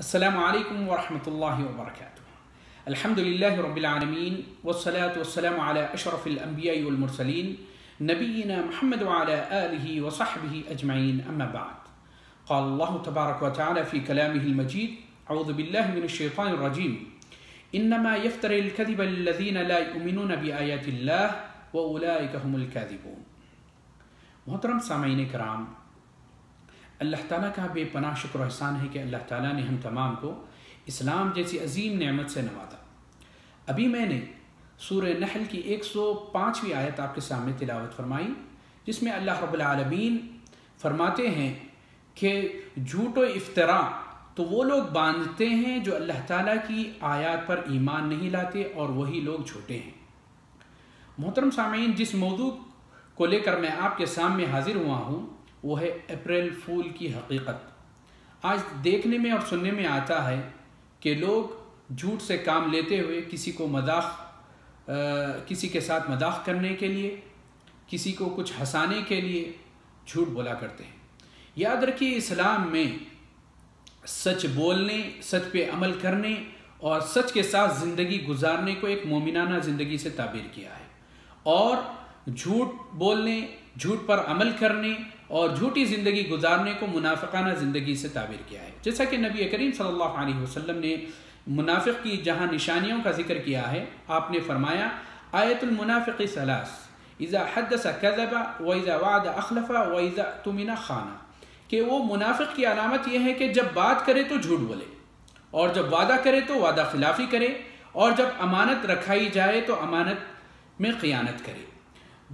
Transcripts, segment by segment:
السلام عليكم ورحمة الله وبركاته. الحمد لله رب العالمين والصلاة والسلام على أشرف الأنبياء والمرسلين نبينا محمد وعلى آله وصحبه أجمعين. أما بعد قال الله تبارك وتعالى في كلامه المجيد أعوذ بالله من الشيطان الرجيم. إنما يفتري الكذب الذين لا يؤمنون بآيات الله وأولئك هم الكاذبون. محترم سامعین کرام اللہ تعالیٰ کا بے پناہ شکر و احسان ہے کہ اللہ تعالیٰ نے ہم تمام کو اسلام جیسی عظیم نعمت سے نوازا۔ ابھی میں نے سورہ نحل کی ایک سو پانچویں آیت آپ کے سامنے تلاوت فرمائی، جس میں اللہ رب العالمین فرماتے ہیں کہ جھوٹ و افطرا تو وہ لوگ باندھتے ہیں جو اللہ تعالیٰ کی آیات پر ایمان نہیں لاتے اور وہی لوگ جھوٹے ہیں۔ محترم سامعین، جس موضوع کو لے کر میں آپ کے سامنے حاضر ہوا ہوں وہ ہے اپریل فول کی حقیقت۔ آج دیکھنے میں اور سننے میں آتا ہے کہ لوگ جھوٹ سے کام لیتے ہوئے کسی کو مذاق کسی کے ساتھ مذاق کرنے کے لیے، کسی کو کچھ ہنسانے کے لیے جھوٹ بولا کرتے ہیں۔ یاد رکھیے اسلام میں سچ بولنے، سچ پہ عمل کرنے اور سچ کے ساتھ زندگی گزارنے کو ایک مومنانہ زندگی سے تعبیر کیا ہے۔ اور جھوٹ بولنے، جھوٹ پر عمل کرنے اور جھوٹی زندگی گزارنے کو منافقانہ زندگی سے تعبیر کیا ہے۔ جیسا کہ نبی کریم صلی اللہ علیہ وسلم نے منافق کی جہاں نشانیوں کا ذکر کیا ہے، آپ نے فرمایا، آیت المنافق سلاس اذا حدث كذب واذا وعد اخلف واذا تمنا خانہ کہ وہ منافق کی علامت یہ ہے کہ جب بات کرے تو جھوٹ بولے، اور جب وعدہ کرے تو وعدہ خلافی کرے، اور جب امانت رکھائی جائے تو امانت میں قیانت کرے۔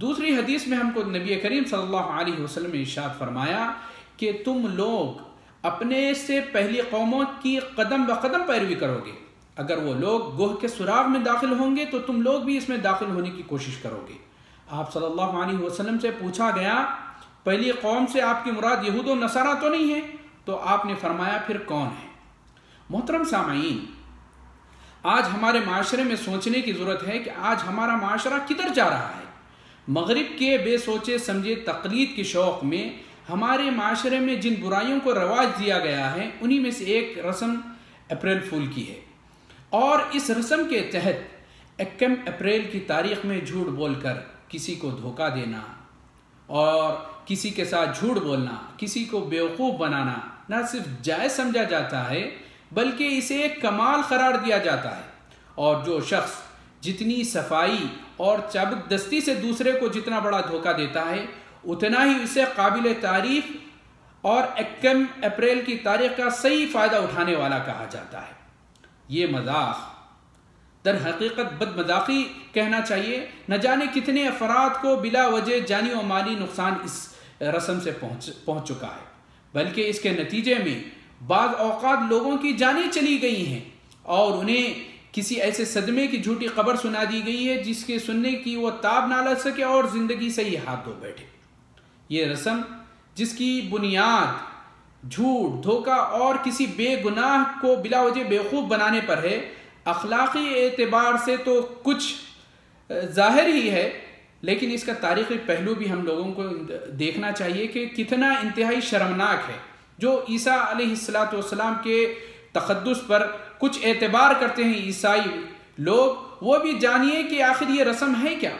دوسری حدیث میں ہم کو نبی کریم صلی اللہ علیہ وسلم نے ارشاد فرمایا کہ تم لوگ اپنے سے پہلی قوموں کی قدم بقدم پیروی کرو گے۔ اگر وہ لوگ گوہ کے سراغ میں داخل ہوں گے تو تم لوگ بھی اس میں داخل ہونے کی کوشش کرو گے۔ آپ صلی اللہ علیہ وسلم سے پوچھا گیا، پہلی قوم سے آپ کی مراد یہود و نصارہ تو نہیں ہے تو آپ نے فرمایا، پھر کون ہے محترم سامعین، آج ہمارے معاشرے میں سوچنے کی ضرورت ہے کہ آج ہمارا معاشرہ کدھر جا رہا ہے۔ مغرب کے بے سوچے سمجھے تقلید کے شوق میں ہمارے معاشرے میں جن برائیوں کو رواج دیا گیا ہے، انہی میں سے ایک رسم اپریل فول کی ہے۔ اور اس رسم کے تحت اکم اپریل کی تاریخ میں جھوٹ بول کر کسی کو دھوکہ دینا اور کسی کے ساتھ جھوٹ بولنا، کسی کو بیوقوف بنانا نہ صرف جائز سمجھا جاتا ہے، بلکہ اسے ایک کمال قرار دیا جاتا ہے۔ اور جو شخص جتنی صفائی اور چابک دستی سے دوسرے کو جتنا بڑا دھوکہ دیتا ہے، اتنا ہی اسے قابل تعریف اور اکم اپریل کی تاریخ کا صحیح فائدہ اٹھانے والا کہا جاتا ہے۔ یہ مذاق۔ در حقیقت بد مذاقی کہنا چاہیے۔ نہ جانے کتنے افراد کو بلا وجہ جانی و مالی نقصان اس رسم سے پہنچ پہنچ چکا ہے، بلکہ اس کے نتیجے میں بعض اوقات لوگوں کی جانیں چلی گئی ہیں اور انہیں کسی ایسے صدمے کی جھوٹی قبر سنا دی گئی ہے جس کے سننے کی وہ تاب نہ لگ سکے اور زندگی سے ہی ہاتھ دھو بیٹھے۔ یہ رسم جس کی بنیاد جھوٹ، دھوکہ اور کسی بے گناہ کو بلا وجہ بیوقوف بنانے پر ہے، اخلاقی اعتبار سے تو کچھ ظاہر ہی ہے، لیکن اس کا تاریخی پہلو بھی ہم لوگوں کو دیکھنا چاہیے کہ کتنا انتہائی شرمناک ہے۔ جو عیسیٰ علیہ السلاۃ والسلام کے تقدس پر کچھ اعتبار کرتے ہیں عیسائی لوگ، وہ بھی جانیے کہ آخر یہ رسم ہے کیا؟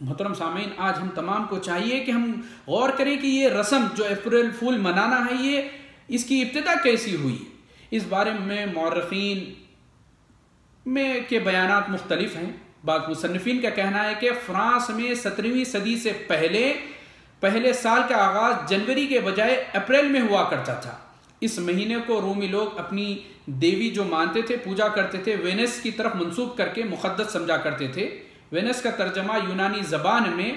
محترم سامعین، آج ہم تمام کو چاہیے کہ ہم غور کریں کہ یہ رسم جو اپریل فول منانا ہے، یہ اس کی ابتدا کیسی ہوئی؟ اس بارے میں مورخین میں کے بیانات مختلف ہیں۔ بعض مصنفین کا کہنا ہے کہ فرانس میں سترہویں صدی سے پہلے پہلے سال کا آغاز جنوری کے بجائے اپریل میں ہوا کرتا تھا۔ اس مہینے کو رومی لوگ اپنی دیوی جو مانتے تھے، پوجا کرتے تھے، وینس کی طرف منسوب کر کے مقدس سمجھا کرتے تھے۔ وینس کا ترجمہ یونانی زبان میں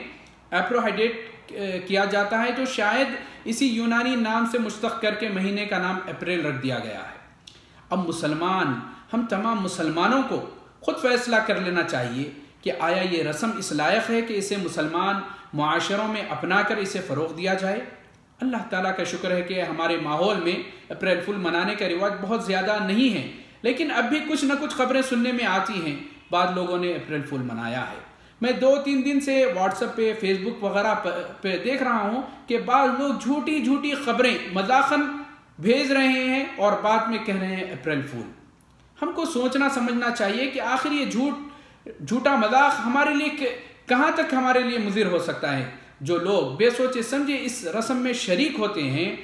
اپروہائیڈیٹ کیا جاتا ہے، جو شاید اسی یونانی نام سے مشتق کر کے مہینے کا نام اپریل رکھ دیا گیا ہے۔ اب مسلمان، ہم تمام مسلمانوں کو خود فیصلہ کر لینا چاہیے کہ آیا یہ رسم اس لائق ہے کہ اسے مسلمان معاشروں میں اپنا کر اسے فروغ دیا جائے؟ اللہ تعالیٰ کا شکر ہے کہ ہمارے ماحول میں اپریل فل منانے کا رواج بہت زیادہ نہیں ہے، لیکن اب بھی کچھ نہ کچھ خبریں سننے میں آتی ہیں۔ بعض لوگوں نے اپریل فل منایا ہے۔ میں دو تین دن سے واٹس اپ پہ، فیس بک وغیرہ پہ دیکھ رہا ہوں کہ بعض لوگ جھوٹی جھوٹی خبریں مذاخن بھیج رہے ہیں اور بعد میں کہہ رہے ہیں اپریل فول ہم کو سوچنا سمجھنا چاہیے کہ آخر یہ جھوٹ، جھوٹا مذاق ہمارے لیے کہاں تک ہمارے لیے مضر ہو سکتا ہے؟ جو لوگ بے سوچے سمجھے اس رسم میں شریک ہوتے ہیں،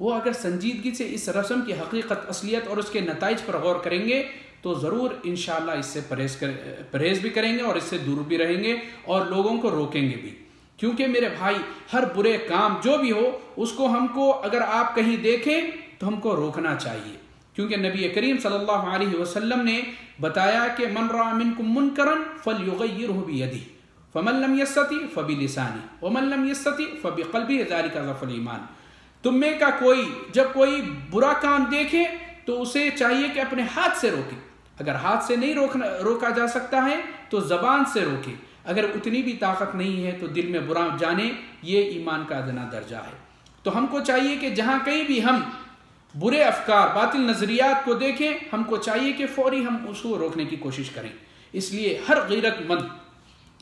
وہ اگر سنجیدگی سے اس رسم کی حقیقت، اصلیت اور اس کے نتائج پر غور کریں گے، تو ضرور انشاءاللہ اس سے پرہیز کر، پرہیز بھی کریں گے اور اس سے دور بھی رہیں گے اور لوگوں کو روکیں گے بھی۔ کیونکہ میرے بھائی، ہر برے کام جو بھی ہو، اس کو ہم کو اگر آپ کہیں دیکھیں، تو ہم کو روکنا چاہیے۔ کیونکہ نبی کریم صلی اللہ علیہ وسلم نے بتایا کہ من را منکم منکرن فلیغیرہ بیدی فمن لم یستطی فبلسانی ومن لم یستطی فبقلبی ذالک ضف ایمان تم میں کا کوئی، جب کوئی برا کام دیکھے تو اسے چاہیے کہ اپنے ہاتھ سے روکے۔ اگر ہاتھ سے نہیں روکنا، روکا جا سکتا ہے تو زبان سے روکے۔ اگر اتنی بھی طاقت نہیں ہے تو دل میں برا جانے، یہ ایمان کا ادنا درجہ ہے۔ تو ہم کو چاہیے کہ جہاں کہیں بھی ہم برے افکار، باطل نظریات کو دیکھیں، ہم کو چاہیے کہ فوری ہم اس کو روکنے کی کوشش کریں۔ اس لیے ہر غیرت مند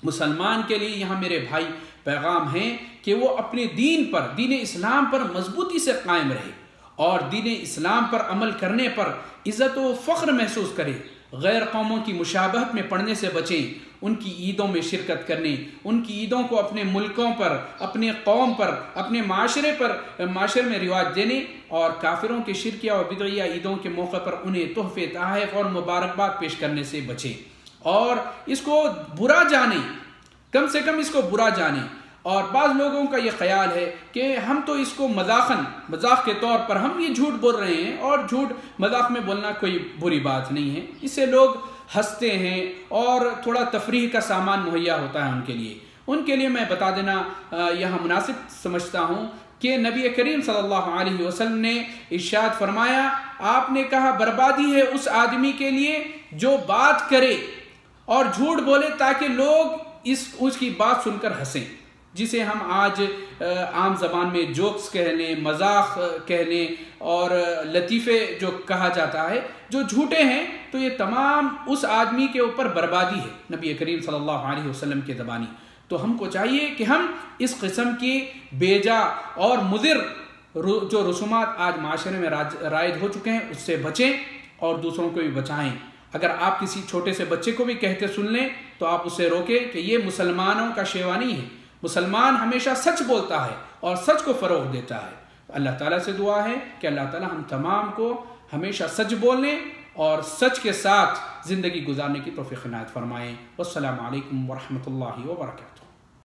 مسلمان کے لیے یہاں میرے بھائی پیغام ہیں کہ وہ اپنے دین پر، دین اسلام پر مضبوطی سے قائم رہے اور دین اسلام پر عمل کرنے پر عزت و فخر محسوس کرے، غیر قوموں کی مشابہت میں پڑھنے سے بچیں، ان کی عیدوں میں شرکت کرنے، ان کی عیدوں کو اپنے ملکوں پر، اپنے قوم پر، اپنے معاشرے پر، معاشرے میں رواج دینے اور کافروں کے شرکیہ اور بدعیہ عیدوں کے موقع پر انہیں تحفے، تحائف اور مبارکباد پیش کرنے سے بچیں۔ اور اس کو برا جانیں کم سے کم اس کو برا جانیں اور بعض لوگوں کا یہ خیال ہے کہ ہم تو اس کو مذاقن مذاق کے طور پر ہم یہ جھوٹ بول رہے ہیں اور جھوٹ مذاق میں بولنا کوئی بری بات نہیں ہے۔ اس سے لوگ ہنستے ہیں اور تھوڑا تفریح کا سامان مہیا ہوتا ہے ان کے لیے۔ ان کے لیے میں بتا دینا یہاں مناسب سمجھتا ہوں کہ نبی کریم صلی اللہ علیہ وسلم نے ارشاد فرمایا، آپ نے کہا بربادی ہے اس آدمی کے لیے جو بات کرے۔ اور جھوٹ بولے تاکہ لوگ اس اس کی بات سن کر ہنسیں۔ جسے ہم آج عام زبان میں جوکس کہہ لیں مذاق کہہ لیں اور لطیفے جو کہا جاتا ہے، جو جھوٹے ہیں، تو یہ تمام اس آدمی کے اوپر بربادی ہے، نبی کریم صلی اللہ علیہ وسلم کے زبانی۔ تو ہم کو چاہیے کہ ہم اس قسم کی بیجا اور مضر جو رسومات آج معاشرے میں رائج ہو چکے ہیں، اس سے بچیں اور دوسروں کو بھی بچائیں۔ اگر آپ کسی چھوٹے سے بچے کو بھی کہتے سن لیں، تو آپ اسے روکیں کہ یہ مسلمانوں کا شیوانی ہے۔ مسلمان ہمیشہ سچ بولتا ہے اور سچ کو فروغ دیتا ہے۔ اللہ تعالیٰ سے دعا ہے کہ اللہ تعالیٰ ہم تمام کو ہمیشہ سچ بولنے اور سچ کے ساتھ زندگی گزارنے کی توفیق عنایت فرمائیں والسلام علیکم ورحمۃ اللہ وبرکاتہ۔